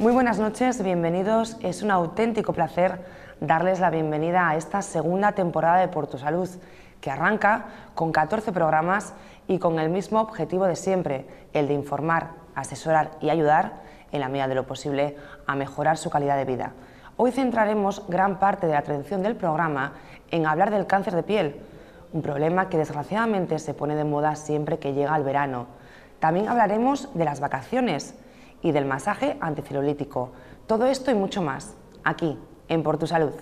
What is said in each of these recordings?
Muy buenas noches, bienvenidos. Es un auténtico placer darles la bienvenida a esta segunda temporada de Por Salud, que arranca con 14 programas y con el mismo objetivo de siempre, el de informar, asesorar y ayudar, en la medida de lo posible, a mejorar su calidad de vida. Hoy centraremos gran parte de la atención del programa en hablar del cáncer de piel, un problema que desgraciadamente se pone de moda siempre que llega el verano. También hablaremos de las vacaciones y del masaje anticelulítico. Todo esto y mucho más, aquí, en Por tu Salud.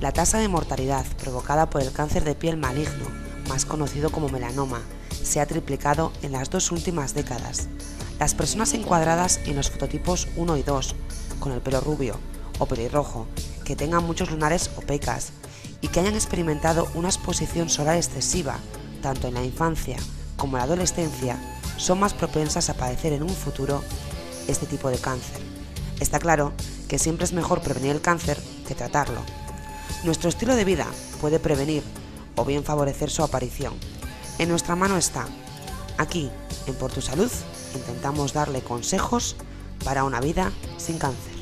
La tasa de mortalidad provocada por el cáncer de piel maligno, más conocido como melanoma, se ha triplicado en las dos últimas décadas. Las personas encuadradas en los fototipos 1 y 2, con el pelo rubio o pelirrojo, que tengan muchos lunares o pecas y que hayan experimentado una exposición solar excesiva, tanto en la infancia como en la adolescencia, son más propensas a padecer en un futuro este tipo de cáncer. Está claro que siempre es mejor prevenir el cáncer que tratarlo. Nuestro estilo de vida puede prevenir o bien favorecer su aparición. En nuestra mano está. Aquí, en Por tu Salud, intentamos darle consejos para una vida sin cáncer.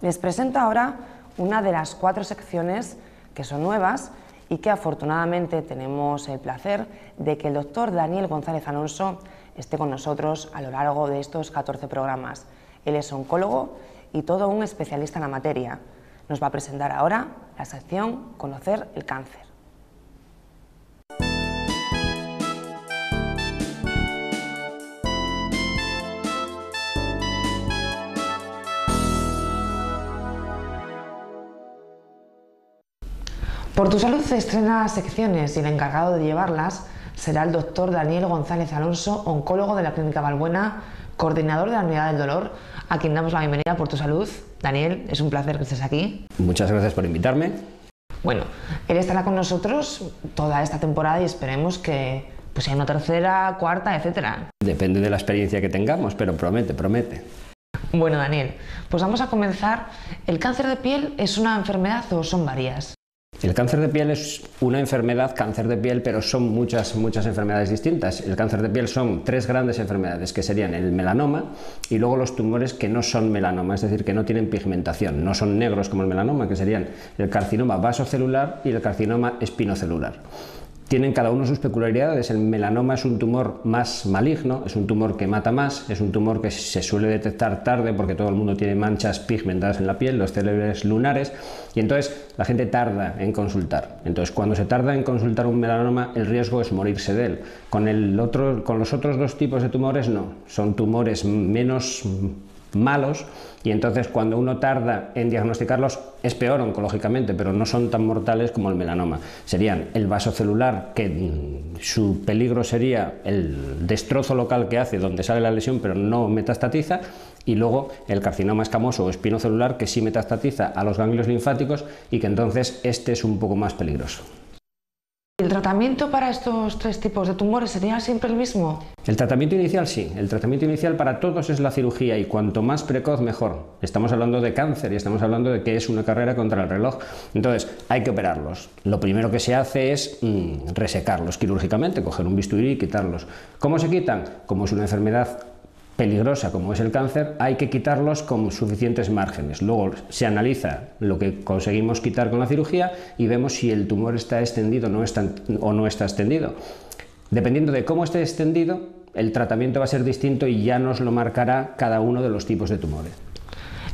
Les presento ahora una de las cuatro secciones que son nuevas y que afortunadamente tenemos el placer de que el doctor Daniel González Alonso esté con nosotros a lo largo de estos 14 programas. Él es oncólogo y todo un especialista en la materia. Nos va a presentar ahora la sección Conocer el cáncer. Por tu salud se estrena secciones y el encargado de llevarlas será el doctor Daniel González Alonso, oncólogo de la Clínica Valbuena, coordinador de la Unidad del Dolor, a quien damos la bienvenida por tu salud. Daniel, es un placer que estés aquí. Muchas gracias por invitarme. Bueno, él estará con nosotros toda esta temporada y esperemos que pues, sea una tercera, cuarta, etcétera. Depende de la experiencia que tengamos, pero promete, promete. Bueno, Daniel, pues vamos a comenzar. ¿El cáncer de piel es una enfermedad o son varias? El cáncer de piel es una enfermedad, cáncer de piel, pero son muchas, muchas enfermedades distintas. El cáncer de piel son tres grandes enfermedades, que serían el melanoma y luego los tumores que no son melanoma, es decir, que no tienen pigmentación, no son negros como el melanoma, que serían el carcinoma vasocelular y el carcinoma espinocelular. Tienen cada uno sus peculiaridades. El melanoma es un tumor más maligno, es un tumor que mata más, es un tumor que se suele detectar tarde porque todo el mundo tiene manchas pigmentadas en la piel, los célebres lunares, y entonces la gente tarda en consultar. Entonces, cuando se tarda en consultar un melanoma, el riesgo es morirse de él. Con, con los otros dos tipos de tumores, no. Son tumores menos malos y entonces cuando uno tarda en diagnosticarlos es peor oncológicamente, pero no son tan mortales como el melanoma. Serían el vasocelular, que mm, su peligro sería el destrozo local que hace donde sale la lesión, pero no metastatiza, y luego el carcinoma escamoso o espinocelular, que sí metastatiza a los ganglios linfáticos y que entonces este es un poco más peligroso. ¿El tratamiento para estos tres tipos de tumores sería siempre el mismo? El tratamiento inicial sí, el tratamiento inicial para todos es la cirugía y cuanto más precoz mejor. Estamos hablando de cáncer y estamos hablando de que es una carrera contra el reloj. Entonces hay que operarlos. Lo primero que se hace es mmm, resecarlos quirúrgicamente, coger un bisturí y quitarlos. ¿Cómo se quitan? Como es una enfermedad peligrosa como es el cáncer, hay que quitarlos con suficientes márgenes. Luego se analiza lo que conseguimos quitar con la cirugía y vemos si el tumor está extendido no está, o no está extendido. Dependiendo de cómo esté extendido, el tratamiento va a ser distinto y ya nos lo marcará cada uno de los tipos de tumores.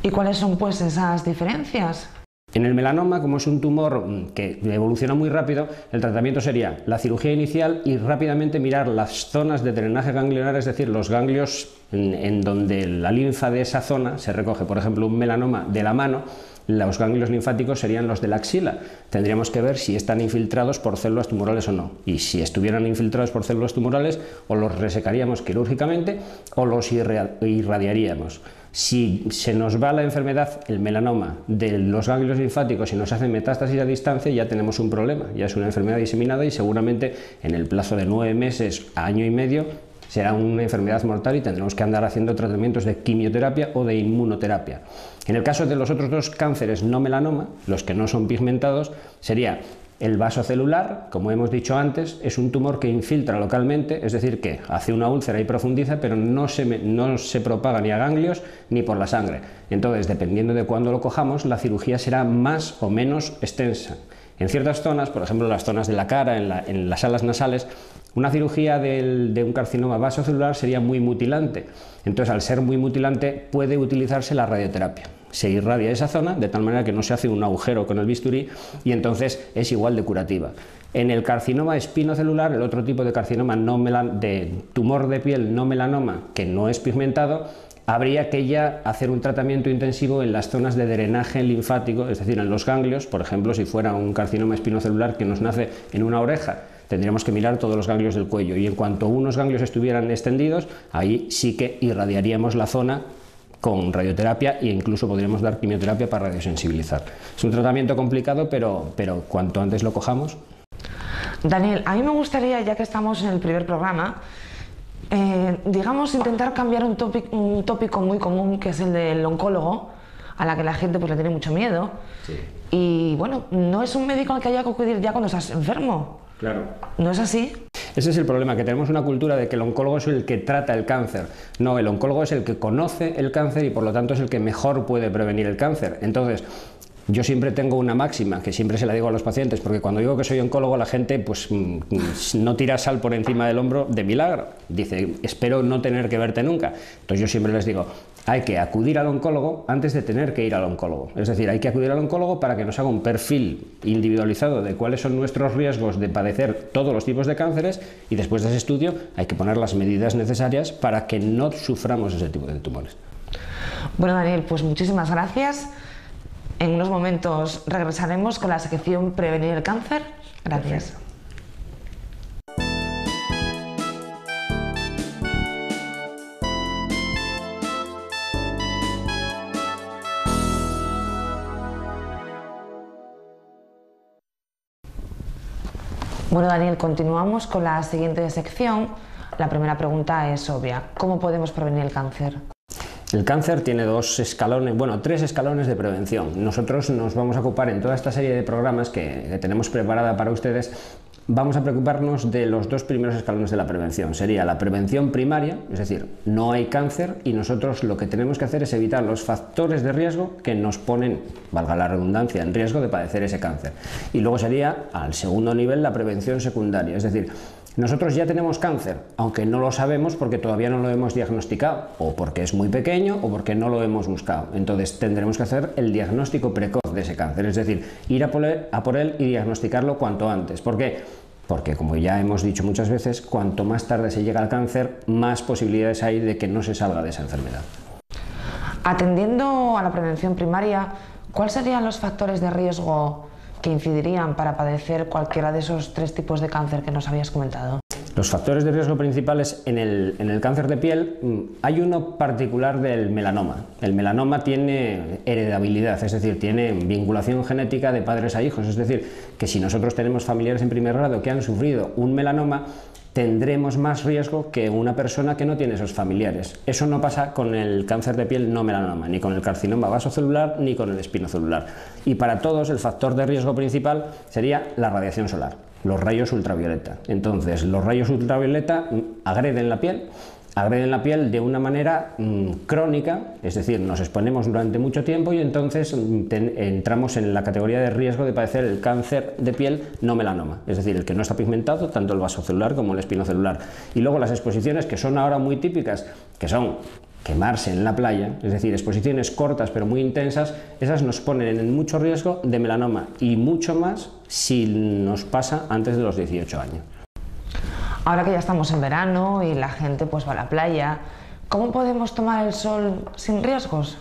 ¿Y cuáles son pues esas diferencias? En el melanoma, como es un tumor mm, que evoluciona muy rápido, el tratamiento sería la cirugía inicial y rápidamente mirar las zonas de drenaje ganglionar, es decir, los ganglios en, donde la linfa de esa zona se recoge. Por ejemplo, un melanoma de la mano, los ganglios linfáticos serían los de la axila. Tendríamos que ver si están infiltrados por células tumorales o no. Y si estuvieran infiltrados por células tumorales, o los resecaríamos quirúrgicamente o los irradiaríamos. Si se nos va la enfermedad, el melanoma, de los ganglios linfáticos y nos hace metástasis a distancia, ya tenemos un problema. Ya es una enfermedad diseminada y seguramente en el plazo de nueve meses a año y medio será una enfermedad mortal y tendremos que andar haciendo tratamientos de quimioterapia o de inmunoterapia. En el caso de los otros dos cánceres no melanoma, los que no son pigmentados, sería el vaso celular, como hemos dicho antes, es un tumor que infiltra localmente, es decir, que hace una úlcera y profundiza, pero no se, no se propaga ni a ganglios ni por la sangre. Entonces, dependiendo de cuándo lo cojamos, la cirugía será más o menos extensa. En ciertas zonas, por ejemplo, las zonas de la cara, en, las alas nasales, una cirugía de un carcinoma vasocelular sería muy mutilante. Entonces, al ser muy mutilante, puede utilizarse la radioterapia se irradia esa zona de tal manera que no se hace un agujero con el bisturí y entonces es igual de curativa. En el carcinoma espinocelular, el otro tipo de carcinoma no de tumor de piel no melanoma que no es pigmentado, habría que ya hacer un tratamiento intensivo en las zonas de drenaje linfático, es decir, en los ganglios, por ejemplo, si fuera un carcinoma espinocelular que nos nace en una oreja, tendríamos que mirar todos los ganglios del cuello y en cuanto unos ganglios estuvieran extendidos, ahí sí que irradiaríamos la zona con radioterapia e incluso podríamos dar quimioterapia para radiosensibilizar. Es un tratamiento complicado, pero, pero cuanto antes lo cojamos. Daniel, a mí me gustaría, ya que estamos en el primer programa, eh, digamos, intentar cambiar un, un, tópico muy común, que es el del oncólogo, a la que la gente pues, le tiene mucho miedo. Y bueno, no es un médico al que haya que acudir ya cuando estás enfermo. Claro. ¿No es así? Ese es el problema, que tenemos una cultura de que el oncólogo es el que trata el cáncer. No, el oncólogo es el que conoce el cáncer y por lo tanto es el que mejor puede prevenir el cáncer. Entonces, yo siempre tengo una máxima que siempre se la digo a los pacientes, porque cuando digo que soy oncólogo, la gente pues mm, no tira sal por encima del hombro de milagro. Dice, espero no tener que verte nunca. Entonces yo siempre les digo, hay que acudir al oncólogo antes de tener que ir al oncólogo. Es decir, hay que acudir al oncólogo para que nos haga un perfil individualizado de cuáles son nuestros riesgos de padecer todos los tipos de cánceres y después de ese estudio hay que poner las medidas necesarias para que no suframos ese tipo de tumores. Bueno, Daniel, pues muchísimas gracias. En unos momentos regresaremos con la sección Prevenir el cáncer. Gracias. Bueno, Daniel, continuamos con la siguiente sección. La primera pregunta es obvia. ¿Cómo podemos prevenir el cáncer? El cáncer tiene dos escalones, bueno, tres escalones de prevención. Nosotros nos vamos a ocupar en toda esta serie de programas que, tenemos preparada para ustedes vamos a preocuparnos de los dos primeros escalones de la prevención. Sería la prevención primaria, es decir, no hay cáncer y nosotros lo que tenemos que hacer es evitar los factores de riesgo que nos ponen, valga la redundancia, en riesgo de padecer ese cáncer. Y luego sería, al segundo nivel, la prevención secundaria, es decir, nosotros ya tenemos cáncer, aunque no lo sabemos porque todavía no lo hemos diagnosticado, o porque es muy pequeño, o porque no lo hemos buscado. Entonces tendremos que hacer el diagnóstico precoz de ese cáncer, es decir, ir a por él, y diagnosticarlo cuanto antes. ¿Por qué? Porque, como ya hemos dicho muchas veces, cuanto más tarde se llega al cáncer, más posibilidades hay de que no se salga de esa enfermedad. Atendiendo a la prevención primaria, ¿cuáles serían los factores de riesgo que incidirían para padecer cualquiera de esos tres tipos de cáncer que nos habías comentado? Los factores de riesgo principales en el, en el, cáncer de piel, mm, hay uno particular del melanoma. El melanoma tiene heredabilidad, es decir, tiene vinculación genética de padres a hijos, es decir, que si nosotros tenemos familiares en primer grado que han sufrido un melanoma, tendremos más riesgo que una persona que no tiene esos familiares. Eso no pasa con el cáncer de piel no melanoma, ni con el carcinoma vasocelular, ni con el espinocelular. Y para todos el factor de riesgo principal sería la radiación solar, los rayos ultravioleta. Entonces, los rayos ultravioleta agreden la piel, agreden la piel de una manera mm, crónica, es decir, nos exponemos durante mucho tiempo y entonces mm, entramos en la categoría de riesgo de padecer el cáncer de piel no melanoma, es decir, el que no está pigmentado, tanto el vasocelular como el espinocelular. Y luego las exposiciones que son ahora muy típicas, que son quemarse en la playa, es decir, exposiciones cortas pero muy intensas, esas nos ponen en mucho riesgo de melanoma y mucho más si nos pasa antes de los 18 años. Ahora que ya estamos en verano y la gente pues va a la playa, ¿cómo podemos tomar el sol sin riesgos?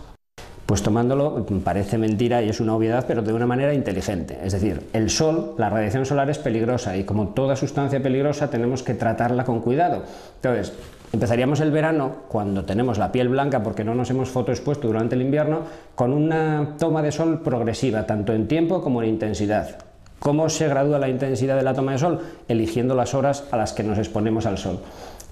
Pues tomándolo parece mentira y es una obviedad, pero de una manera inteligente. Es decir, el sol, la radiación solar es peligrosa y como toda sustancia peligrosa tenemos que tratarla con cuidado. Entonces, Empezaríamos el verano, cuando tenemos la piel blanca porque no nos hemos fotoexpuesto durante el invierno, con una toma de sol progresiva, tanto en tiempo como en intensidad. ¿Cómo se gradúa la intensidad de la toma de sol? Eligiendo las horas a las que nos exponemos al sol.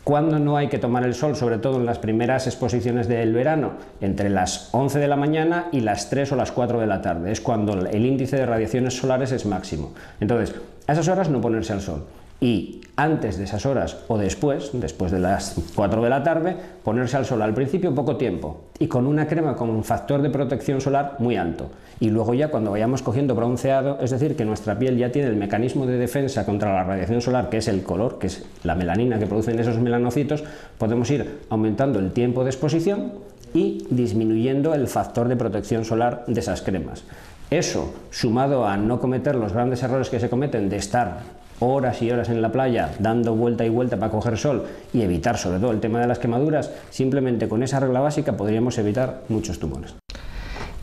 ¿Cuándo no hay que tomar el sol? Sobre todo en las primeras exposiciones del verano, entre las 11 de la mañana y las 3 o las 4 de la tarde. Es cuando el índice de radiaciones solares es máximo. Entonces, a esas horas no ponerse al sol y antes de esas horas o después, después de las 4 de la tarde, ponerse al sol al principio poco tiempo y con una crema con un factor de protección solar muy alto. Y luego ya cuando vayamos cogiendo bronceado, es decir, que nuestra piel ya tiene el mecanismo de defensa contra la radiación solar, que es el color, que es la melanina que producen esos melanocitos, podemos ir aumentando el tiempo de exposición y disminuyendo el factor de protección solar de esas cremas. Eso, sumado a no cometer los grandes errores que se cometen de estar horas y horas en la playa dando vuelta y vuelta para coger sol y evitar sobre todo el tema de las quemaduras, simplemente con esa regla básica podríamos evitar muchos tumores.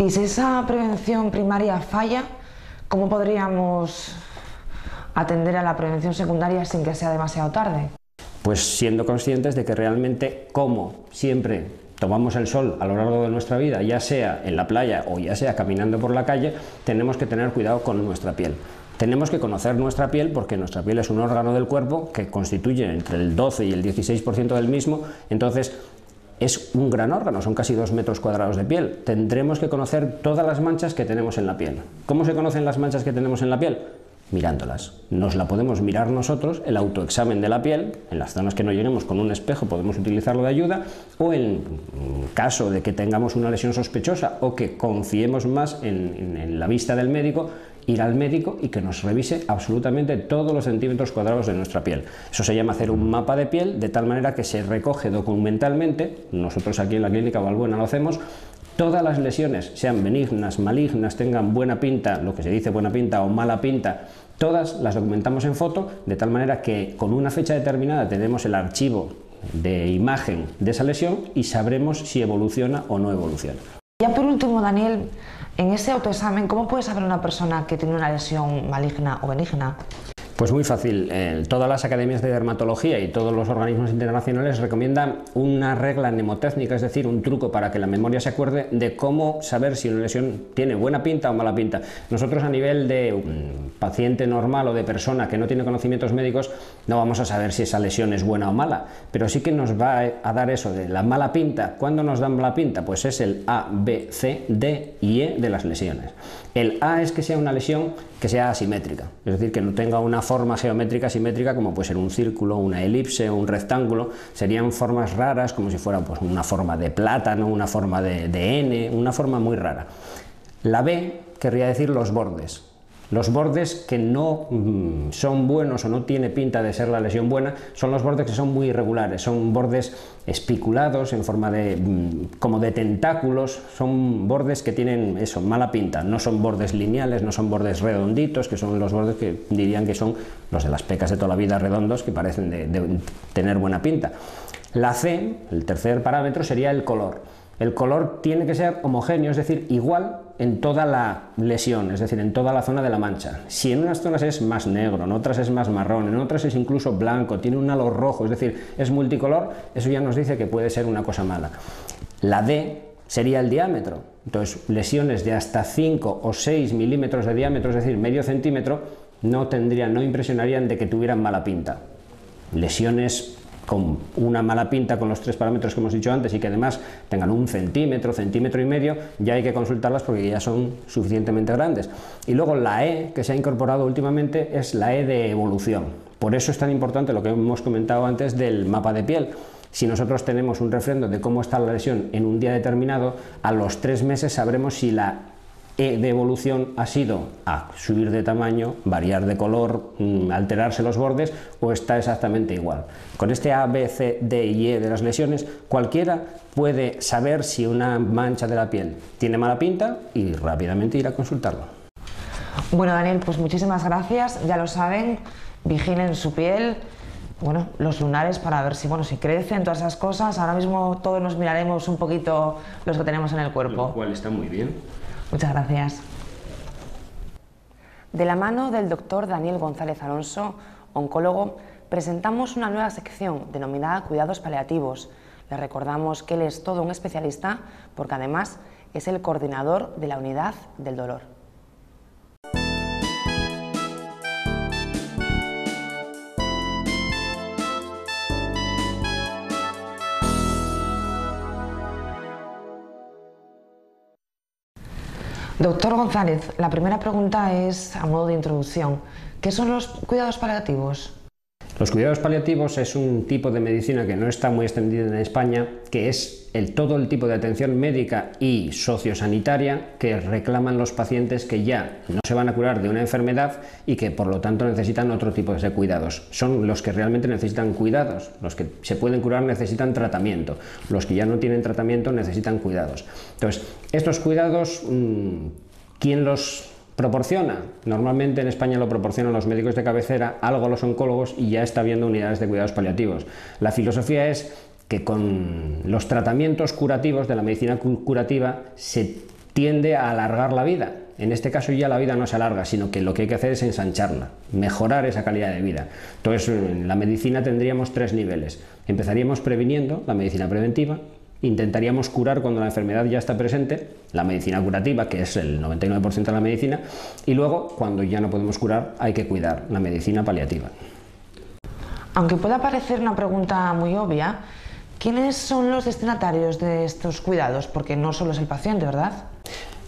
Y si esa prevención primaria falla, ¿cómo podríamos atender a la prevención secundaria sin que sea demasiado tarde? Pues siendo conscientes de que realmente, como siempre tomamos el sol a lo largo de nuestra vida, ya sea en la playa o ya sea caminando por la calle, tenemos que tener cuidado con nuestra piel. Tenemos que conocer nuestra piel porque nuestra piel es un órgano del cuerpo que constituye entre el 12 y el 16% del mismo, entonces es un gran órgano, son casi dos metros cuadrados de piel. Tendremos que conocer todas las manchas que tenemos en la piel. ¿Cómo se conocen las manchas que tenemos en la piel? mirándolas. Nos la podemos mirar nosotros, el autoexamen de la piel, en las zonas que no lleguemos con un espejo podemos utilizarlo de ayuda, o en caso de que tengamos una lesión sospechosa o que confiemos más en, la vista del médico, ir al médico y que nos revise absolutamente todos los centímetros cuadrados de nuestra piel. Eso se llama hacer un mapa de piel de tal manera que se recoge documentalmente, nosotros aquí en la clínica Valbuena lo hacemos, todas las lesiones, sean benignas, malignas, tengan buena pinta, lo que se dice buena pinta o mala pinta, todas las documentamos en foto de tal manera que con una fecha determinada tenemos el archivo de imagen de esa lesión y sabremos si evoluciona o no evoluciona. Ya por último, Daniel, en ese autoexamen, ¿cómo puede saber una persona que tiene una lesión maligna o benigna? Pues muy fácil. Eh, todas las academias de dermatología y todos los organismos internacionales recomiendan una regla mnemotécnica, es decir, un truco para que la memoria se acuerde de cómo saber si una lesión tiene buena pinta o mala pinta. Nosotros a nivel de un paciente normal o de persona que no tiene conocimientos médicos no vamos a saber si esa lesión es buena o mala, pero sí que nos va a dar eso de la mala pinta. ¿Cuándo nos dan mala pinta? Pues es el A, B, C, D y E de las lesiones. El A es que sea una lesión que sea asimétrica, es decir, que no tenga una forma geométrica simétrica como puede ser un círculo, una elipse o un rectángulo, serían formas raras como si fuera pues, una forma de plátano, una forma de, de N, una forma muy rara. La B querría decir los bordes, los bordes que no mm, son buenos o no tiene pinta de ser la lesión buena son los bordes que son muy irregulares, son bordes espiculados en forma de mm, como de tentáculos, son bordes que tienen eso, mala pinta, no son bordes lineales, no son bordes redonditos, que son los bordes que dirían que son los de las pecas de toda la vida redondos que parecen de tener buena pinta. La C, el tercer parámetro, sería el color. El color tiene que ser homogéneo, es decir, igual en toda la lesión, es decir, en toda la zona de la mancha. Si en unas zonas es más negro, en otras es más marrón, en otras es incluso blanco, tiene un halo rojo, es decir, es multicolor, eso ya nos dice que puede ser una cosa mala. La D sería el diámetro. Entonces, lesiones de hasta 5 o 6 milímetros de diámetro, es decir, medio centímetro, no tendrían, no impresionarían de que tuvieran mala pinta. Lesiones con una mala pinta con los tres parámetros que hemos dicho antes y que además tengan un centímetro, centímetro y medio, ya hay que consultarlas porque ya son suficientemente grandes. Y luego la E que se ha incorporado últimamente es la E de evolución. Por eso es tan importante lo que hemos comentado antes del mapa de piel. Si nosotros tenemos un refrendo de cómo está la lesión en un día determinado, a los tres meses sabremos si la de evolución ha sido a subir de tamaño, variar de color, mm, alterarse los bordes o está exactamente igual. Con este A, B, C, D y E de las lesiones, cualquiera puede saber si una mancha de la piel tiene mala pinta y rápidamente ir a consultarlo. Bueno, Daniel, pues muchísimas gracias. Ya lo saben, vigilen su piel, bueno, los lunares para ver si, bueno, si crecen todas esas cosas. Ahora mismo todos nos miraremos un poquito los que tenemos en el cuerpo. Lo cual está muy bien. Muchas gracias. De la mano del doctor Daniel González Alonso, oncólogo, presentamos una nueva sección denominada Cuidados Paliativos. Le recordamos que él es todo un especialista porque además es el coordinador de la unidad del dolor. Doctor González, la primera pregunta es a modo de introducción. ¿Qué son los cuidados paliativos? Los cuidados paliativos es un tipo de medicina que no está muy extendido en España, que es todo el tipo de atención médica y sociosanitaria que reclaman los pacientes que ya no se van a curar de una enfermedad y que por lo tanto necesitan otro tipo de cuidados. Son los que realmente necesitan cuidados, los que se pueden curar necesitan tratamiento, los que ya no tienen tratamiento necesitan cuidados. Entonces, estos cuidados, mm, ¿quién los proporciona? Normalmente en España lo proporcionan los médicos de cabecera, algo los oncólogos y ya está habiendo unidades de cuidados paliativos. La filosofía es que con los tratamientos curativos de la medicina curativa se tiende a alargar la vida. En este caso ya la vida no se alarga, sino que lo que hay que hacer es ensancharla, mejorar esa calidad de vida. Entonces, en la medicina tendríamos tres niveles. Empezaríamos previniendo, la medicina preventiva, intentaríamos curar cuando la enfermedad ya está presente, la medicina curativa, que es el 99% de la medicina, y luego, cuando ya no podemos curar, hay que cuidar, la medicina paliativa. Aunque pueda parecer una pregunta muy obvia, ¿quiénes son los destinatarios de estos cuidados? Porque no solo es el paciente, ¿verdad?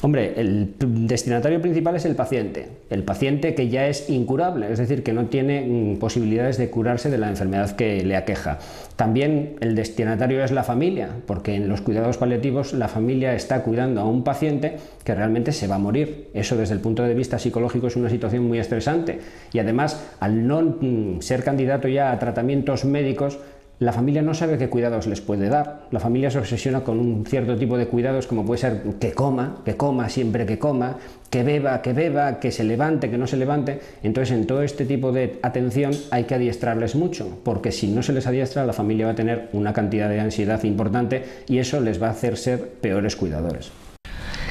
Hombre, el destinatario principal es el paciente, el paciente que ya es incurable, es decir, que no tiene mm, posibilidades de curarse de la enfermedad que le aqueja. También el destinatario es la familia, porque en los cuidados paliativos la familia está cuidando a un paciente que realmente se va a morir. Eso desde el punto de vista psicológico es una situación muy estresante y además al no mm, ser candidato ya a tratamientos médicos, la familia no sabe qué cuidados les puede dar. La familia se obsesiona con un cierto tipo de cuidados como puede ser que coma, que coma siempre que coma, que beba, que beba, que se levante, que no se levante. Entonces en todo este tipo de atención hay que adiestrarles mucho, porque si no se les adiestra la familia va a tener una cantidad de ansiedad importante y eso les va a hacer ser peores cuidadores.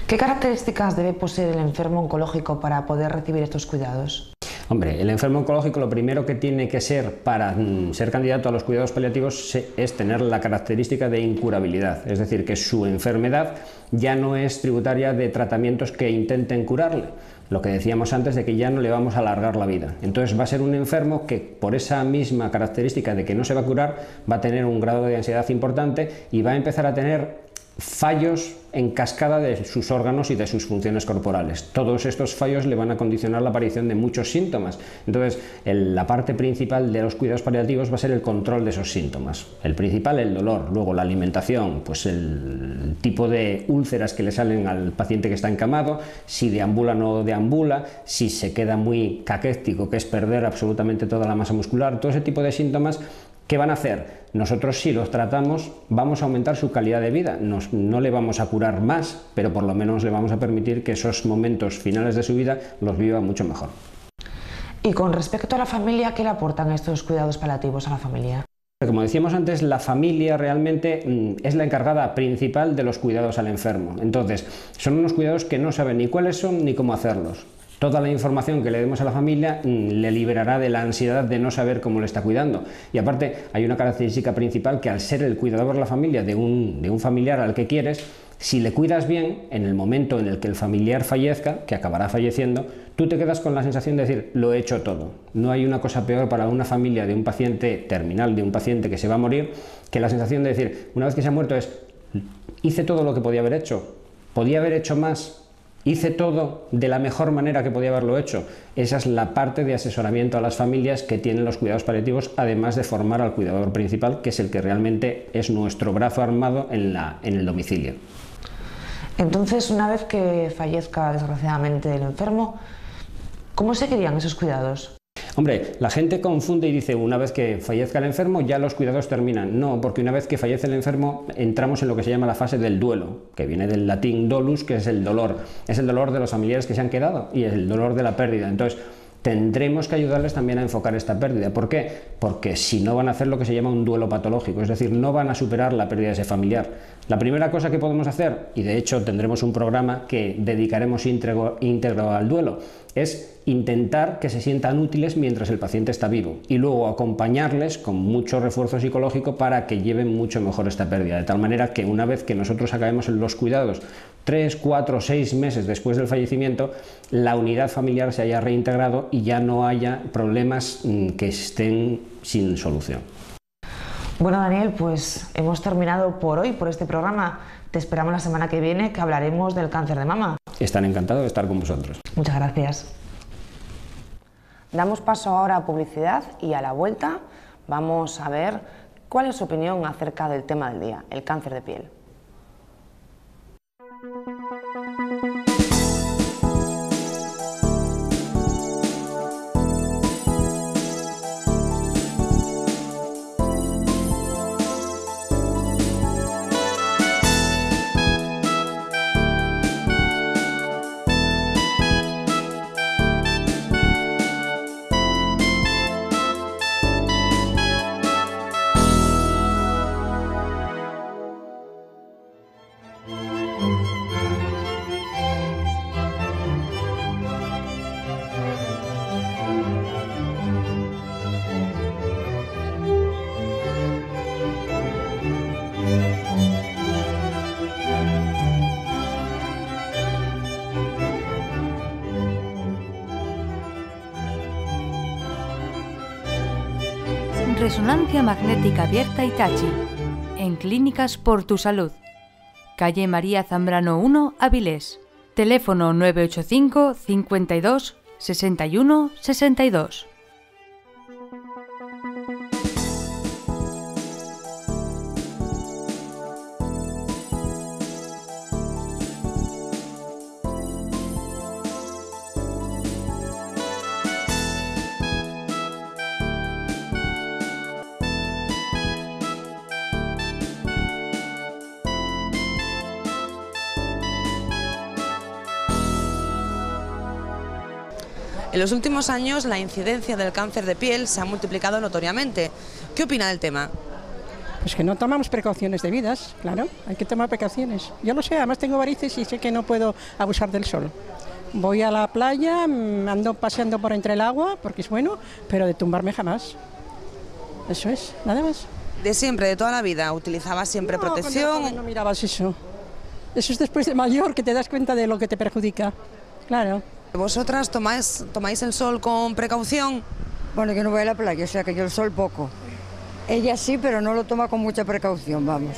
¿Qué características debe poseer el enfermo oncológico para poder recibir estos cuidados? Hombre, el enfermo oncológico lo primero que tiene que ser para mm, ser candidato a los cuidados paliativos es tener la característica de incurabilidad, es decir, que su enfermedad ya no es tributaria de tratamientos que intenten curarle. Lo que decíamos antes de que ya no le vamos a alargar la vida. Entonces va a ser un enfermo que por esa misma característica de que no se va a curar va a tener un grado de ansiedad importante y va a empezar a tener fallos en cascada de sus órganos y de sus funciones corporales. Todos estos fallos le van a condicionar la aparición de muchos síntomas. Entonces, la parte principal de los cuidados paliativos va a ser el control de esos síntomas. El principal, el dolor, luego la alimentación, pues el tipo de úlceras que le salen al paciente que está encamado, si deambula o no deambula, si se queda muy caquético, que es perder absolutamente toda la masa muscular, todo ese tipo de síntomas ¿Qué van a hacer? Nosotros si los tratamos vamos a aumentar su calidad de vida, no le vamos a curar más, pero por lo menos le vamos a permitir que esos momentos finales de su vida los viva mucho mejor. Y con respecto a la familia, ¿qué le aportan estos cuidados paliativos a la familia? Como decíamos antes, la familia realmente mm, es la encargada principal de los cuidados al enfermo. Entonces, son unos cuidados que no saben ni cuáles son ni cómo hacerlos. Toda la información que le demos a la familia mm, le liberará de la ansiedad de no saber cómo le está cuidando. Y aparte hay una característica principal que al ser el cuidador de la familia de un, de un familiar al que quieres, si le cuidas bien, en el momento en el que el familiar fallezca, que acabará falleciendo, tú te quedas con la sensación de decir, lo he hecho todo. No hay una cosa peor para una familia de un paciente terminal, de un paciente que se va a morir, que la sensación de decir, una vez que se ha muerto es, hice todo lo que podía haber hecho, podía haber hecho más, Hice todo de la mejor manera que podía haberlo hecho. Esa es la parte de asesoramiento a las familias que tienen los cuidados paliativos, además de formar al cuidador principal, que es el que realmente es nuestro brazo armado en, la, en el domicilio. Entonces, una vez que fallezca desgraciadamente el enfermo, ¿cómo seguirían esos cuidados? Hombre, la gente confunde y dice una vez que fallezca el enfermo ya los cuidados terminan. No, porque una vez que fallece el enfermo entramos en lo que se llama la fase del duelo, que viene del latín dolus, que es el dolor. Es el dolor de los familiares que se han quedado y el dolor de la pérdida. Entonces, tendremos que ayudarles también a enfocar esta pérdida. ¿Por qué? Porque si no van a hacer lo que se llama un duelo patológico, es decir, no van a superar la pérdida de ese familiar. La primera cosa que podemos hacer, y de hecho tendremos un programa que dedicaremos íntegro, al duelo, es intentar que se sientan útiles mientras el paciente está vivo y luego acompañarles con mucho refuerzo psicológico para que lleven mucho mejor esta pérdida, de tal manera que una vez que nosotros acabemos los cuidados, tres, cuatro, seis meses después del fallecimiento, la unidad familiar se haya reintegrado y ya no haya problemas mm, que estén sin solución. Bueno, Daniel, pues hemos terminado por hoy, por este programa. Te esperamos la semana que viene que hablaremos del cáncer de mama. Están encantados de estar con vosotros. Muchas gracias. Damos paso ahora a publicidad y a la vuelta vamos a ver cuál es su opinión acerca del tema del día, el cáncer de piel. Resonancia magnética abierta Itachi. En Clínicas por tu Salud. Calle María Zambrano 1, Avilés. Teléfono 985 52 61 62. En los últimos años la incidencia del cáncer de piel se ha multiplicado notoriamente. ¿Qué opina del tema? Pues que no tomamos precauciones debidas, claro, hay que tomar precauciones. Yo lo sé, además tengo varices y sé que no puedo abusar del sol. Voy a la playa, mm, ando paseando por entre el agua, porque es bueno, pero de tumbarme jamás. Eso es, nada más. De siempre, de toda la vida, utilizaba siempre protección. No mirabas eso. Eso es después de mayor que te das cuenta de lo que te perjudica. Claro. ¿Vosotras tomáis, tomáis el sol con precaución? Bueno, yo no voy a la playa, o sea que yo el sol poco. Ella sí, pero no lo toma con mucha precaución, vamos.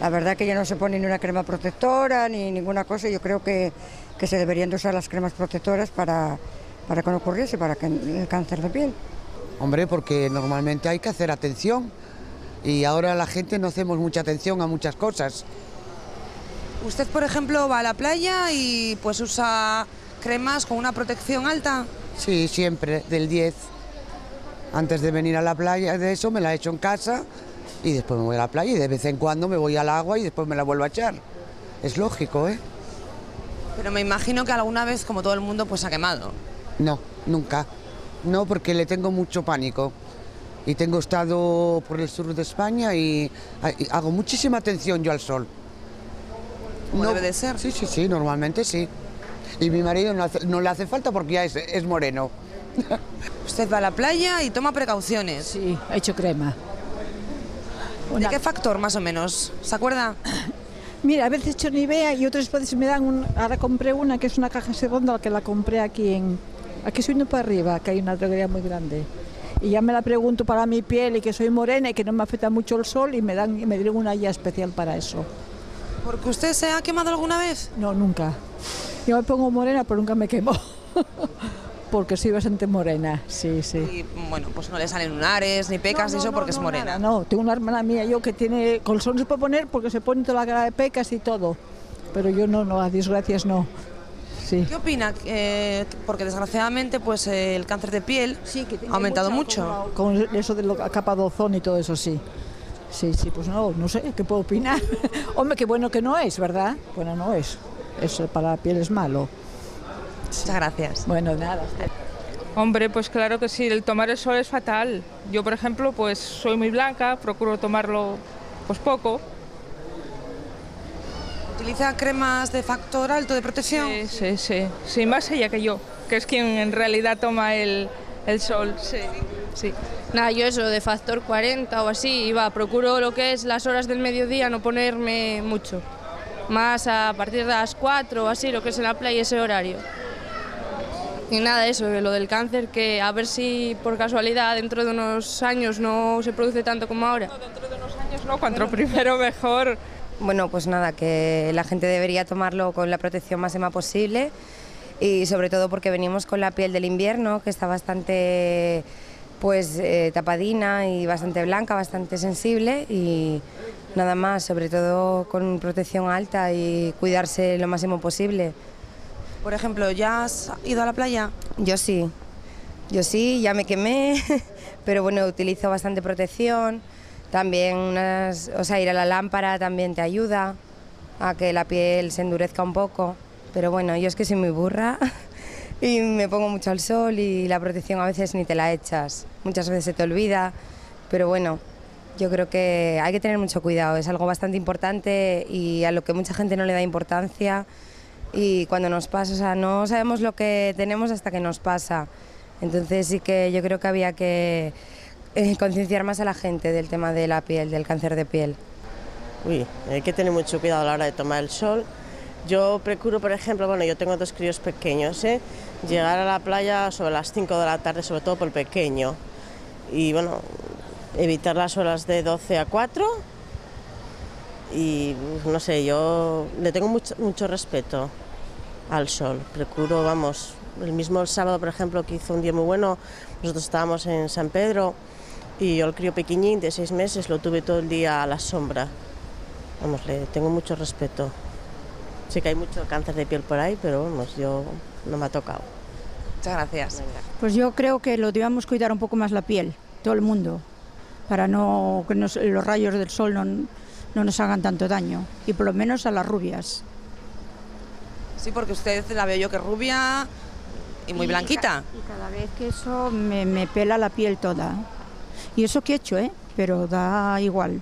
La verdad que ella no se pone ni una crema protectora ni ninguna cosa. Yo creo que, que se deberían de usar las cremas protectoras para, para que no ocurriese, para que el cáncer de piel. Hombre, porque normalmente hay que hacer atención y ahora la gente no hacemos mucha atención a muchas cosas. Usted, por ejemplo, va a la playa y pues usa cremas con una protección alta? Sí, siempre, del 10. Antes de venir a la playa, de eso me la echo en casa y después me voy a la playa y de vez en cuando me voy al agua y después me la vuelvo a echar. Es lógico, ¿eh? Pero me imagino que alguna vez, como todo el mundo, pues ha quemado. No, nunca. No, porque le tengo mucho pánico. Y tengo estado por el sur de España y, hago muchísima atención yo al sol. no, debe de ser? Sí, sí, sí, normalmente sí. Y mi marido no, le hace falta porque ya es, moreno. Usted va a la playa y toma precauciones. Sí, he hecho crema. ¿De qué factor más o menos? ¿Se acuerda? Mira, a veces he hecho Nivea y otras veces me dan un... Ahora compré una que es una caja segunda que la compré aquí en... Aquí subiendo para arriba, que hay una droguería muy grande. Y ya me la pregunto para mi piel y que soy morena y que no me afecta mucho el sol y me dan y me dieron una guía especial para eso. ¿Porque usted se ha quemado alguna vez? No, nunca. Yo me pongo morena, pero nunca me quemo. porque soy bastante morena, sí, sí. Y bueno, pues no le salen lunares ni pecas ni eso porque es morena. no, tengo una hermana mía yo que tiene, con el sol se puede poner porque se pone toda la cara de pecas y todo. pero yo no, no, a desgracias no. Sí. ¿Qué opina? Eh, porque desgraciadamente pues eh, el cáncer de piel ha aumentado mucho. Con, con eso de la capa de ozono y todo eso, sí. Sí, sí, pues no, no sé, ¿qué puedo opinar? Hombre, qué bueno que no es, ¿verdad? Bueno, no es. Eso para la piel es malo. Muchas gracias. Bueno, nada. Hombre, pues claro que sí, el tomar el sol es fatal. Yo, por ejemplo, pues soy muy blanca, procuro tomarlo pues poco. ¿Utiliza cremas de factor alto de protección? Sí, sí, sí. Sí, más ella que yo, que es quien en realidad toma el, el sol. Sí, sí. Nada, yo eso, de factor 40 o así, y va, procuro lo que es las horas del mediodía no ponerme mucho. Más a partir de las 4 o así, lo que es en la playa ese horario. Y nada, eso, lo del cáncer, que a ver si por casualidad dentro de unos años no se produce tanto como ahora. Dentro de unos años no, cuanto primero mejor. Bueno, pues nada, que la gente debería tomarlo con la protección máxima posible y sobre todo porque venimos con la piel del invierno, que está bastante pues eh, tapadina y bastante blanca, bastante sensible y nada más, sobre todo con protección alta y cuidarse lo máximo posible. Por ejemplo, ¿ya has ido a la playa? Yo sí, yo sí, ya me quemé, pero bueno, utilizo bastante protección. También unas, o sea, ir a la lámpara también te ayuda a que la piel se endurezca un poco. Pero bueno, yo es que soy muy burra y me pongo mucho al sol y la protección a veces ni te la echas. Muchas veces se te olvida, pero bueno, yo creo que hay que tener mucho cuidado. Es algo bastante importante y a lo que mucha gente no le da importancia. Y cuando nos pasa, o sea, no sabemos lo que tenemos hasta que nos pasa. Entonces sí que yo creo que había que eh, concienciar más a la gente del tema de la piel, del cáncer de piel. Uy, hay que tener mucho cuidado a la hora de tomar el sol. Yo procuro, por ejemplo, bueno, yo tengo dos críos pequeños, ¿eh? llegar a la playa sobre las 5 de la tarde, sobre todo por el pequeño. Y bueno, evitar las horas de 12 a 4. Y no sé, yo le tengo mucho, mucho respeto al sol. Procuro, vamos, el mismo el sábado, por ejemplo, que hizo un día muy bueno, nosotros estábamos en San Pedro y yo el crío pequeñín de seis meses lo tuve todo el día a la sombra. Vamos, le tengo mucho respeto. Sé que hay mucho cáncer de piel por ahí, pero vamos, yo no me ha tocado. Muchas gracias. Pues yo creo que lo debemos cuidar un poco más la piel, todo el mundo, para no que nos- los rayos del sol no, no nos hagan tanto daño, y por lo menos a las rubias. Sí, porque usted la veo yo que es rubia y muy Y blanquita. ca- Y cada vez que eso me, me pela la piel toda. Y eso que he hecho, ¿eh? Pero da igual.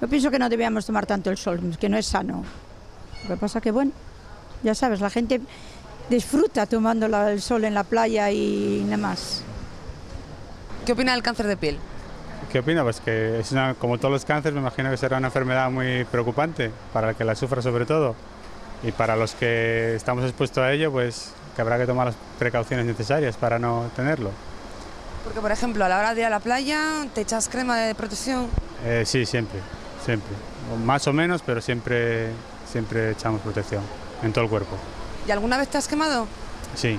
Yo pienso que no debíamos tomar tanto el sol, que no es sano. Lo que pasa que, bueno, ya sabes, la gente disfruta tomando el sol en la playa y nada más. ¿Qué opina del cáncer de piel? ¿Qué opina? Pues que es una, como todos los cánceres, me imagino que será una enfermedad muy preocupante para el que la sufra sobre todo. Y para los que estamos expuestos a ello, pues que habrá que tomar las precauciones necesarias para no tenerlo. Porque, por ejemplo, a la hora de ir a la playa, ¿te echas crema de protección? Eh, sí, siempre, siempre. Más o menos, pero siempre, siempre echamos protección en todo el cuerpo. ¿Y alguna vez te has quemado? Sí. Sí,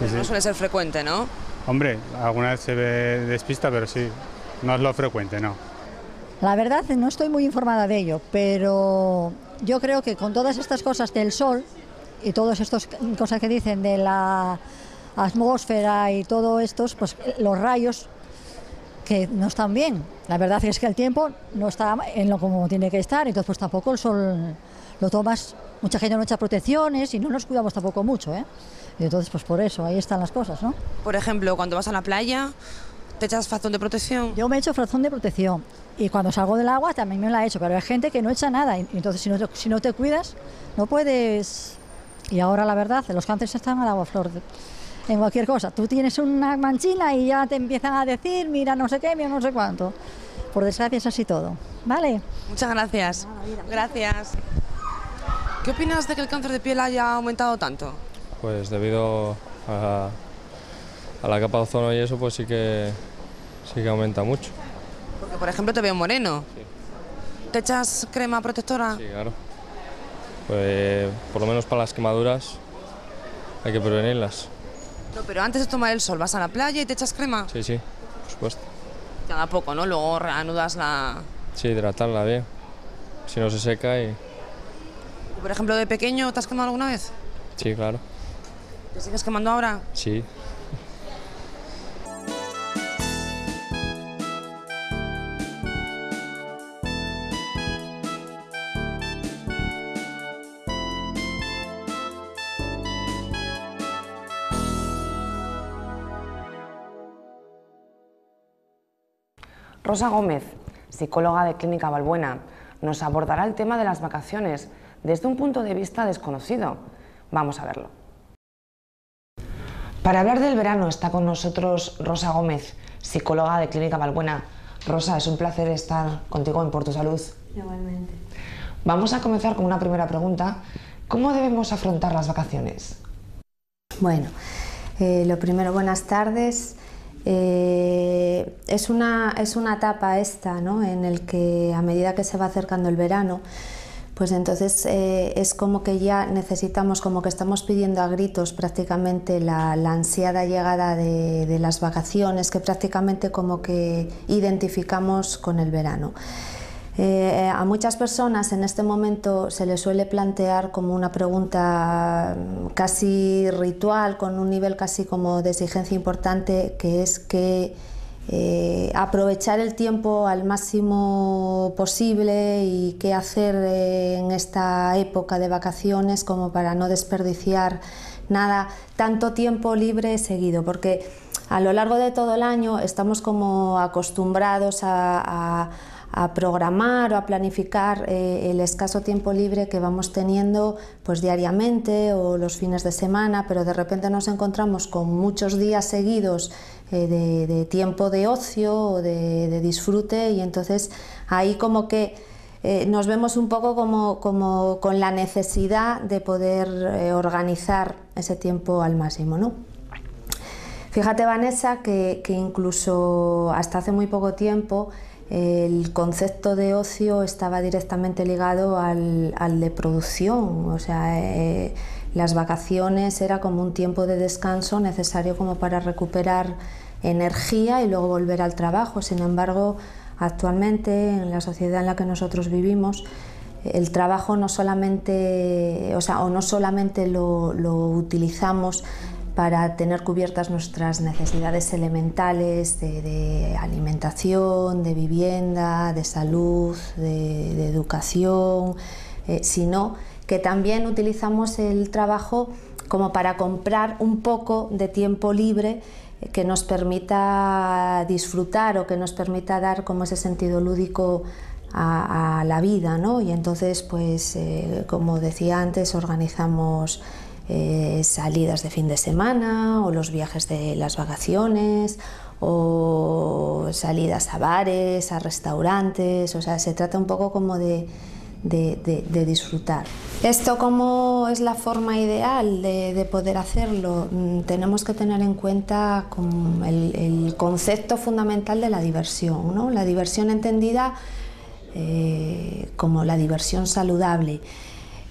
Pues no sí. suele ser frecuente, ¿no? Hombre, alguna vez se ve despista, pero sí, no es lo frecuente, no. La verdad, no estoy muy informada de ello, pero yo creo que con todas estas cosas del sol y todas estas cosas que dicen de la atmósfera y todo estos, pues los rayos que no están bien. La verdad es que el tiempo no está en lo como tiene que estar, entonces pues tampoco el sol lo tomas, mucha gente no echa protecciones y no nos cuidamos tampoco mucho, ¿eh? Y entonces pues por eso, ahí están las cosas, ¿no? Por ejemplo, cuando vas a la playa, ¿te echas facción de protección? Yo me echo frazón de protección y cuando salgo del agua también me la echo, pero hay gente que no echa nada y entonces si no si no te cuidas no puedes... Y ahora la verdad, los cánceres están al agua flor de- en cualquier cosa. Tú tienes una manchina y ya te empiezan a decir, mira no sé qué, mira no sé cuánto. Por desgracia es así todo. ¿Vale? Muchas gracias. Gracias. ¿Qué opinas de que el cáncer de piel haya aumentado tanto? Pues debido a, a la capa de ozono y eso, pues sí que, sí que aumenta mucho. Porque, por ejemplo, te veo moreno. ¿Te echas crema protectora? Sí, claro. Pues por lo menos para las quemaduras hay que prevenirlas. No, pero antes de tomar el sol vas a la playa y te echas crema. Sí, sí, por supuesto. Cada poco, ¿no? Luego reanudas la... Sí, hidratarla bien. Si no se seca y ¿Y por ejemplo, de pequeño te has quemado alguna vez? Sí, claro. ¿Te sigues quemando ahora? Sí. Rosa Gómez, psicóloga de Clínica Balbuena, nos abordará el tema de las vacaciones desde un punto de vista desconocido. Vamos a verlo. Para hablar del verano está con nosotros Rosa Gómez, psicóloga de Clínica Balbuena. Rosa, es un placer estar contigo en Por tu Salud. Igualmente. Vamos a comenzar con una primera pregunta. ¿Cómo debemos afrontar las vacaciones? Bueno, eh, lo primero, buenas tardes. Eh, es, una, es una etapa esta, ¿no? En el que a medida que se va acercando el verano, pues entonces eh, es como que ya necesitamos, como que estamos pidiendo a gritos prácticamente la, ansiada llegada de, las vacaciones, que prácticamente como que identificamos con el verano. Eh, a muchas personas en este momento se les suele plantear como una pregunta casi ritual, con un nivel casi como de exigencia importante, que es que eh, aprovechar el tiempo al máximo posible y qué hacer eh, en esta época de vacaciones como para no desperdiciar nada, tanto tiempo libre seguido, porque a lo largo de todo el año estamos como acostumbrados a, a a programar o a planificar eh, el escaso tiempo libre que vamos teniendo pues diariamente o los fines de semana, pero de repente nos encontramos con muchos días seguidos eh, de, tiempo de ocio o de, disfrute y entonces ahí como que eh, nos vemos un poco como, como, con la necesidad de poder organizar ese tiempo al máximo. ¿no? Fíjate Vanessa que, que incluso hasta hace muy poco tiempo el concepto de ocio estaba directamente ligado al, al de producción, o sea, eh, las vacaciones era como un tiempo de descanso necesario como para recuperar energía y luego volver al trabajo. Sin embargo, actualmente en la sociedad en la que nosotros vivimos, el trabajo no solamente, o sea, o no solamente lo, lo utilizamos para tener cubiertas nuestras necesidades elementales de, alimentación, de vivienda, de salud, de, educación, eh, sino que también utilizamos el trabajo como para comprar un poco de tiempo libre que nos permita disfrutar o que nos permita dar como ese sentido lúdico a, a la vida, ¿no? Y entonces, pues, eh, como decía antes, organizamos eh, salidas de fin de semana o los viajes de las vacaciones o salidas a bares, a restaurantes, o sea, se trata un poco como de, de, disfrutar. Esto como es la forma ideal de, poder hacerlo, mm, tenemos que tener en cuenta el, el, concepto fundamental de la diversión, ¿no? la diversión entendida eh, como la diversión saludable.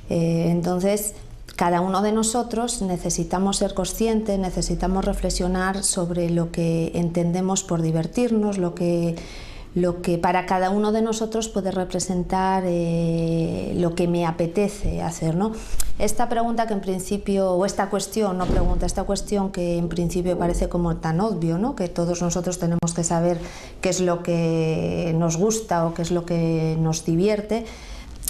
Eh, entonces, cada uno de nosotros necesitamos ser conscientes, necesitamos reflexionar sobre lo que entendemos por divertirnos, lo que, lo que para cada uno de nosotros puede representar eh, lo que me apetece hacer. ¿no? Esta pregunta que en principio, o esta cuestión, no pregunta, esta cuestión que en principio parece como tan obvio, ¿no? que todos nosotros tenemos que saber qué es lo que nos gusta o qué es lo que nos divierte,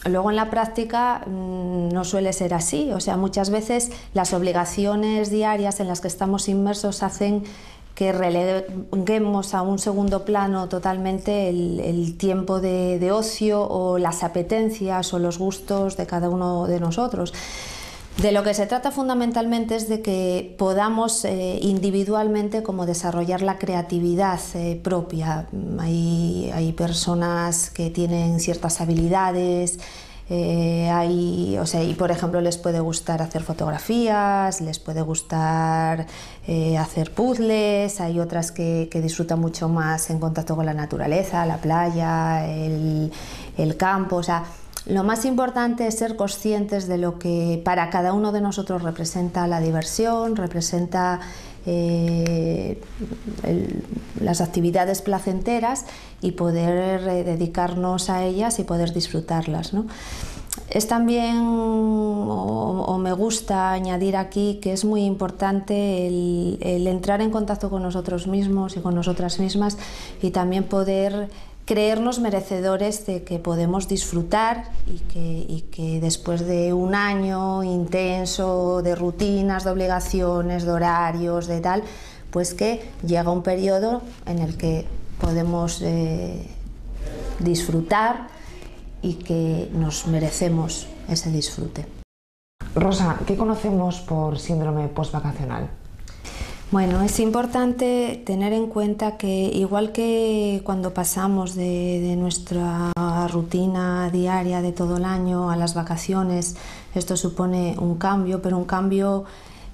Luego en la práctica mmm, no suele ser así, o sea, muchas veces las obligaciones diarias en las que estamos inmersos hacen que releguemos a un segundo plano totalmente el, tiempo de, ocio o las apetencias o los gustos de cada uno de nosotros. De lo que se trata fundamentalmente es de que podamos eh, individualmente como desarrollar la creatividad eh, propia. Hay, hay, personas que tienen ciertas habilidades, eh, hay, o sea, y por ejemplo les puede gustar hacer fotografías, les puede gustar hacer puzzles, hay otras que, que, disfrutan mucho más en contacto con la naturaleza, la playa, el, el campo, o sea, lo más importante es ser conscientes de lo que para cada uno de nosotros representa la diversión, representa eh, las actividades placenteras y poder eh, dedicarnos a ellas y poder disfrutarlas. ¿no? Es también, o, me gusta añadir aquí, que es muy importante el, entrar en contacto con nosotros mismos y con nosotras mismas y también poder creernos merecedores de que podemos disfrutar y que, después de un año intenso de rutinas, de obligaciones, de horarios, de tal, pues que llega un periodo en el que podemos eh, disfrutar y que nos merecemos ese disfrute. Rosa, ¿qué conocemos por síndrome postvacacional? Bueno, es importante tener en cuenta que igual que cuando pasamos de, nuestra rutina diaria de todo el año a las vacaciones, esto supone un cambio, pero un cambio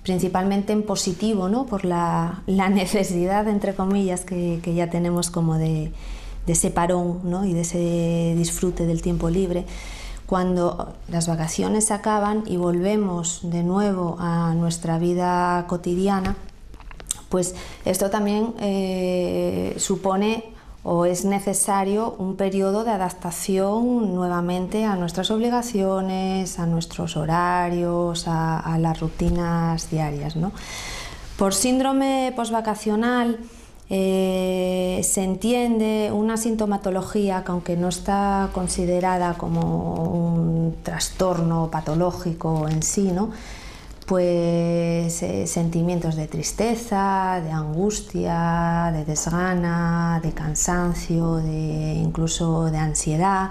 principalmente en positivo, ¿no? por la, necesidad, entre comillas, que ya tenemos como de, de ese parón ¿no? y de ese disfrute del tiempo libre. Cuando las vacaciones acaban y volvemos de nuevo a nuestra vida cotidiana, pues esto también eh, supone o es necesario un periodo de adaptación nuevamente a nuestras obligaciones, a nuestros horarios, a, las rutinas diarias. ¿no? Por síndrome postvacacional, eh, se entiende una sintomatología que aunque no está considerada como un trastorno patológico en sí, ¿no? Pues eh, sentimientos de tristeza, de angustia, de desgana, de cansancio, de, incluso de ansiedad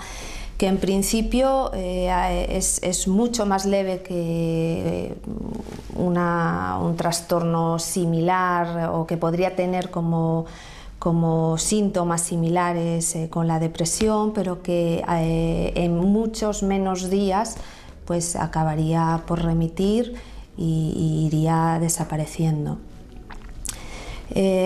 que en principio eh, es, mucho más leve que eh, un trastorno similar o que podría tener como, síntomas similares con la depresión, pero que en muchos menos días pues acabaría por remitir y, iría desapareciendo.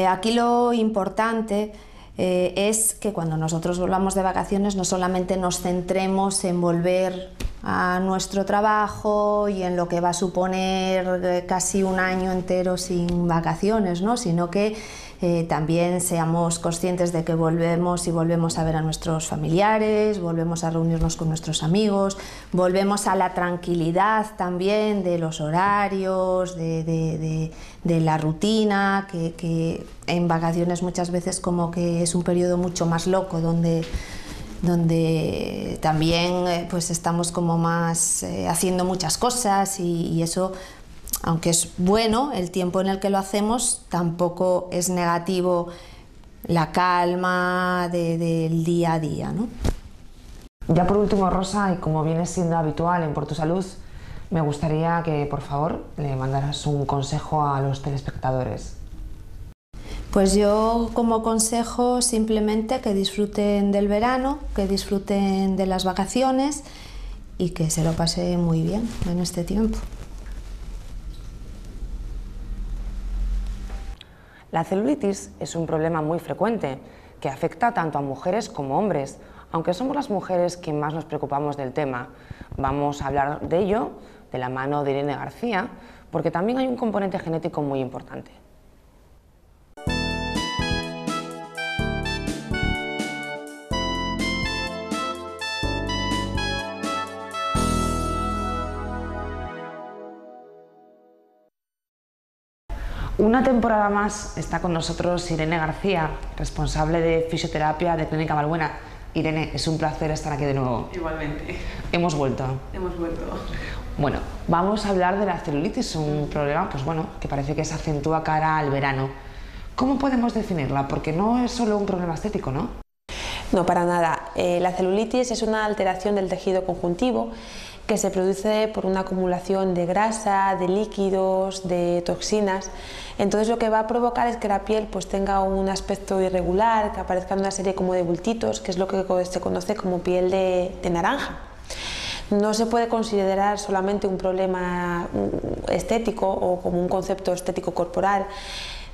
aquí lo importante eh, es que cuando nosotros volvamos de vacaciones no solamente nos centremos en volver a nuestro trabajo y en lo que va a suponer eh, casi un año entero sin vacaciones, ¿no? sino que eh, también seamos conscientes de que volvemos y volvemos a ver a nuestros familiares, volvemos a reunirnos con nuestros amigos, volvemos a la tranquilidad también de los horarios, de, la rutina, que, en vacaciones muchas veces como que es un periodo mucho más loco donde donde también eh, pues estamos como más eh, haciendo muchas cosas y eso aunque es bueno el tiempo en el que lo hacemos, tampoco es negativo la calma del día a día. ¿no? Ya por último, Rosa, y como viene siendo habitual en Por tu Salud, me gustaría que por favor le mandaras un consejo a los telespectadores. Pues yo como consejo simplemente que disfruten del verano, que disfruten de las vacaciones y que se lo pase muy bien en este tiempo. La celulitis es un problema muy frecuente que afecta tanto a mujeres como hombres. Aunque somos las mujeres quien más nos preocupamos del tema, vamos a hablar de ello de la mano de Irene García, porque también hay un componente genético muy importante. Una temporada más está con nosotros Irene García, responsable de fisioterapia de Clínica Valbuena. Irene, es un placer estar aquí de nuevo. Igualmente. Hemos vuelto. Hemos vuelto. Bueno, vamos a hablar de la celulitis, un problema pues bueno, que parece que se acentúa cara al verano. ¿Cómo podemos definirla? Porque no es solo un problema estético, ¿no? No, para nada. Eh, la celulitis es una alteración del tejido conjuntivo que se produce por una acumulación de grasa, de líquidos, de toxinas. Entonces lo que va a provocar es que la piel pues, tenga un aspecto irregular, que aparezcan una serie como de bultitos, que es lo que se conoce como piel de, naranja. No se puede considerar solamente un problema mm, estético o como un concepto estético corporal,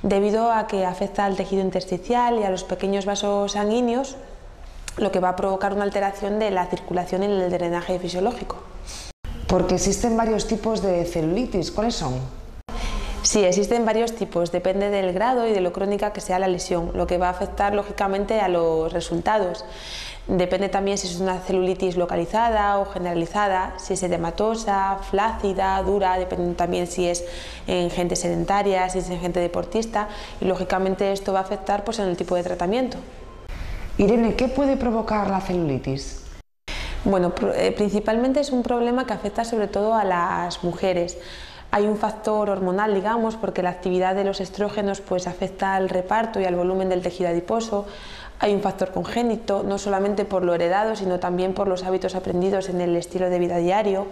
debido a que afecta al tejido intersticial y a los pequeños vasos sanguíneos, lo que va a provocar una alteración de la circulación y el drenaje fisiológico. Porque existen varios tipos de celulitis, ¿cuáles son? Sí, existen varios tipos, depende del grado y de lo crónica que sea la lesión, lo que va a afectar lógicamente a los resultados. Depende también si es una celulitis localizada o generalizada, si es edematosa, flácida, dura, depende también si es en gente sedentaria, si es en gente deportista y lógicamente esto va a afectar pues, en el tipo de tratamiento. Irene, ¿qué puede provocar la celulitis? Bueno, eh, principalmente es un problema que afecta sobre todo a las mujeres hay un factor hormonal, digamos, porque la actividad de los estrógenos pues, afecta al reparto y al volumen del tejido adiposo. Hay un factor congénito, no solamente por lo heredado, sino también por los hábitos aprendidos en el estilo de vida diario.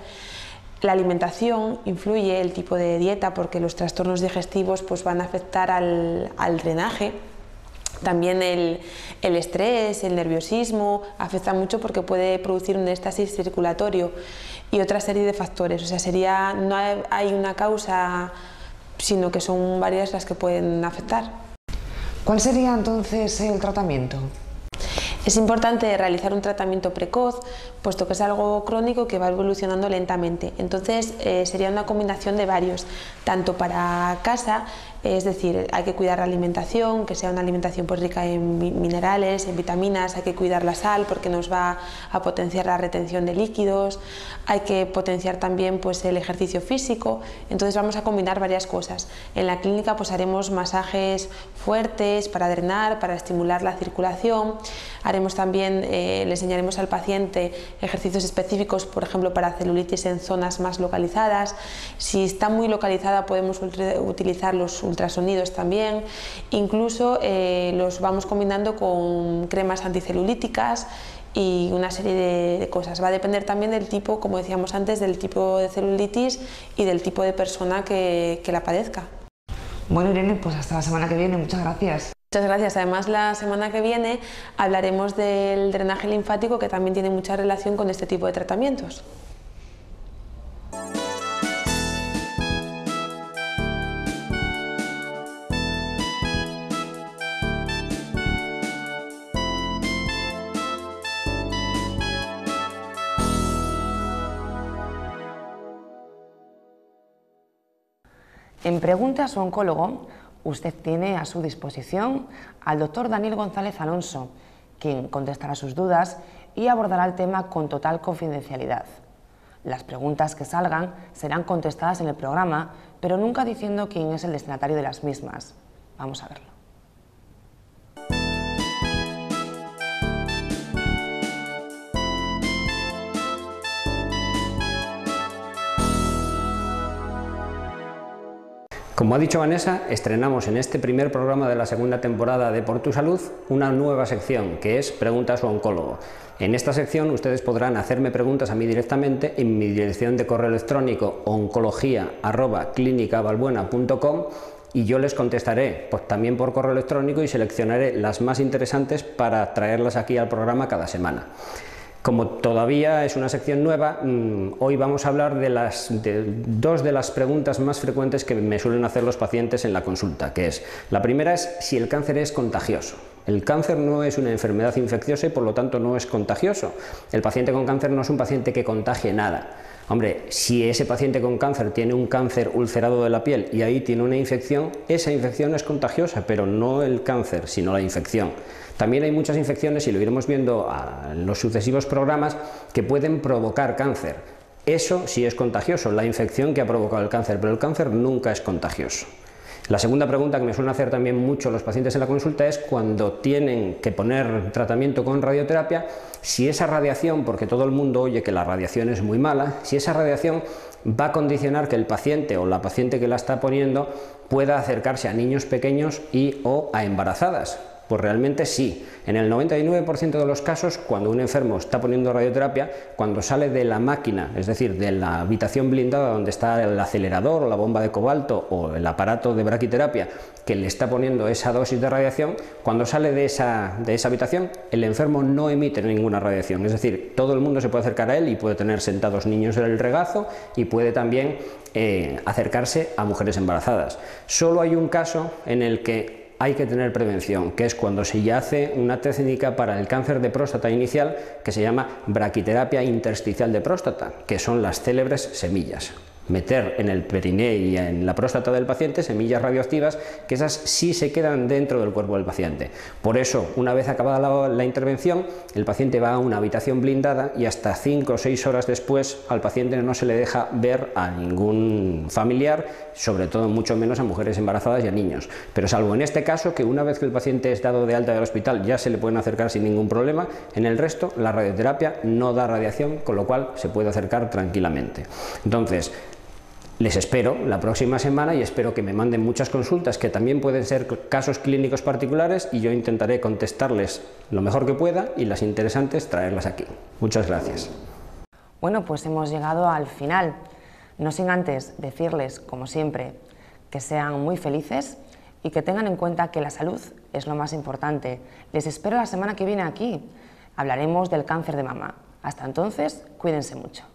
La alimentación influye, el tipo de dieta, porque los trastornos digestivos pues, van a afectar al, drenaje. También el, el, estrés, el nerviosismo afecta mucho porque puede producir un éxtasis circulatorio y otra serie de factores. O sea, sería, no hay una causa, sino que son varias las que pueden afectar. ¿Cuál sería entonces el tratamiento? Es importante realizar un tratamiento precoz, puesto que es algo crónico que va evolucionando lentamente. Entonces eh, sería una combinación de varios, tanto para casa, es decir, hay que cuidar la alimentación, que sea una alimentación pues, rica en minerales, en vitaminas, hay que cuidar la sal porque nos va a potenciar la retención de líquidos, hay que potenciar también pues, el ejercicio físico, entonces vamos a combinar varias cosas. En la clínica pues, haremos masajes fuertes para drenar, para estimular la circulación, haremos también, eh, le enseñaremos al paciente ejercicios específicos, por ejemplo, para celulitis en zonas más localizadas. Si está muy localizada podemos utilizar los ultrasonidos también, incluso eh, los vamos combinando con cremas anticelulíticas y una serie de, cosas. Va a depender también del tipo, como decíamos antes, del tipo de celulitis y del tipo de persona que, que la padezca. Bueno, Irene, pues hasta la semana que viene. Muchas gracias. Muchas gracias. Además, la semana que viene hablaremos del drenaje linfático, que también tiene mucha relación con este tipo de tratamientos. En Preguntas a su oncólogo, usted tiene a su disposición al doctor Daniel González Alonso, quien contestará sus dudas y abordará el tema con total confidencialidad. Las preguntas que salgan serán contestadas en el programa, pero nunca diciendo quién es el destinatario de las mismas. Vamos a verlo. Como ha dicho Vanessa, estrenamos en este primer programa de la segunda temporada de Por tu Salud una nueva sección que es Pregunta a su oncólogo. En esta sección ustedes podrán hacerme preguntas a mí directamente en mi dirección de correo electrónico oncología.clinicavalbuena.com y yo les contestaré pues, también por correo electrónico y seleccionaré las más interesantes para traerlas aquí al programa cada semana. Como todavía es una sección nueva, mm, hoy vamos a hablar de, las, dos de las preguntas más frecuentes que me suelen hacer los pacientes en la consulta, que es, la primera es si el cáncer es contagioso. El cáncer no es una enfermedad infecciosa y por lo tanto no es contagioso. El paciente con cáncer no es un paciente que contagie nada. Hombre, si ese paciente con cáncer tiene un cáncer ulcerado de la piel y ahí tiene una infección, esa infección es contagiosa, pero no el cáncer, sino la infección. También hay muchas infecciones, y lo iremos viendo en los sucesivos programas, que pueden provocar cáncer. Eso sí es contagioso, la infección que ha provocado el cáncer, pero el cáncer nunca es contagioso. La segunda pregunta que me suelen hacer también mucho los pacientes en la consulta es cuando tienen que poner tratamiento con radioterapia, si esa radiación, porque todo el mundo oye que la radiación es muy mala, si esa radiación va a condicionar que el paciente o la paciente que la está poniendo pueda acercarse a niños pequeños y o a embarazadas, pues realmente sí. En el 99% de los casos, cuando un enfermo está poniendo radioterapia, cuando sale de la máquina, es decir, de la habitación blindada donde está el acelerador o la bomba de cobalto o el aparato de braquiterapia que le está poniendo esa dosis de radiación, cuando sale de esa, de esa habitación, el enfermo no emite ninguna radiación. Es decir, todo el mundo se puede acercar a él y puede tener sentados niños en el regazo y puede también eh, acercarse a mujeres embarazadas. Solo hay un caso en el que hay que tener prevención, que es cuando se hace una técnica para el cáncer de próstata inicial que se llama braquiterapia intersticial de próstata, que son las célebres semillas. Meter en el periné y en la próstata del paciente semillas radioactivas que esas sí se quedan dentro del cuerpo del paciente. Por eso, una vez acabada la, intervención, el paciente va a una habitación blindada y hasta 5 o 6 horas después al paciente no se le deja ver a ningún familiar, sobre todo mucho menos a mujeres embarazadas y a niños. Pero salvo en este caso, que una vez que el paciente es dado de alta del hospital ya se le pueden acercar sin ningún problema, en el resto la radioterapia no da radiación, con lo cual se puede acercar tranquilamente. Entonces, les espero la próxima semana y espero que me manden muchas consultas que también pueden ser casos clínicos particulares y yo intentaré contestarles lo mejor que pueda y las interesantes traerlas aquí. Muchas gracias. Bueno, pues hemos llegado al final. No sin antes decirles, como siempre, que sean muy felices y que tengan en cuenta que la salud es lo más importante. Les espero la semana que viene aquí. Hablaremos del cáncer de mama. Hasta entonces, cuídense mucho.